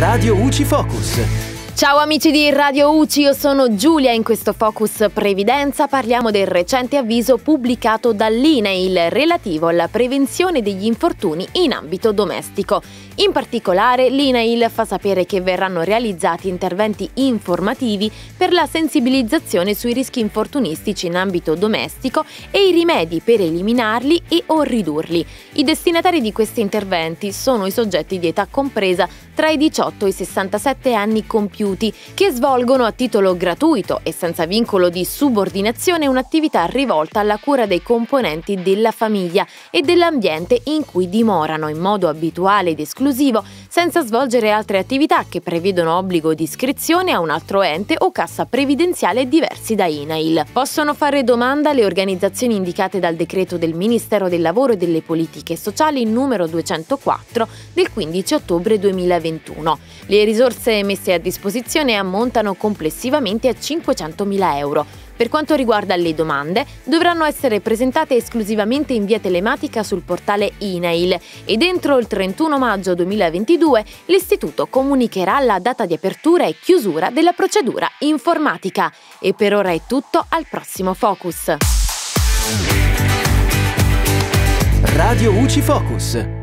Radio UCI Focus. Ciao amici di Radio UCI, io sono Giulia. In questo Focus Previdenza parliamo del recente avviso pubblicato dall'INEIL relativo alla prevenzione degli infortuni in ambito domestico. In particolare, l'INAIL fa sapere che verranno realizzati interventi informativi per la sensibilizzazione sui rischi infortunistici in ambito domestico e i rimedi per eliminarli e o ridurli. I destinatari di questi interventi sono i soggetti di età compresa tra i 18 e i 67 anni compiuti, che svolgono a titolo gratuito e senza vincolo di subordinazione un'attività rivolta alla cura dei componenti della famiglia e dell'ambiente in cui dimorano. In modo abituale ed esclusivo, senza svolgere altre attività che prevedono obbligo di iscrizione a un altro ente o cassa previdenziale diversi da INAIL. Possono fare domanda le organizzazioni indicate dal decreto del Ministero del Lavoro e delle Politiche Sociali numero 204 del 15 ottobre 2021. Le risorse messe a disposizione ammontano complessivamente a 500.000 euro per quanto riguarda le domande, dovranno essere presentate esclusivamente in via telematica sul portale INAIL e entro il 31 maggio 2022 l'Istituto comunicherà la data di apertura e chiusura della procedura informatica. E per ora è tutto, al prossimo Focus. Radio UCI Focus.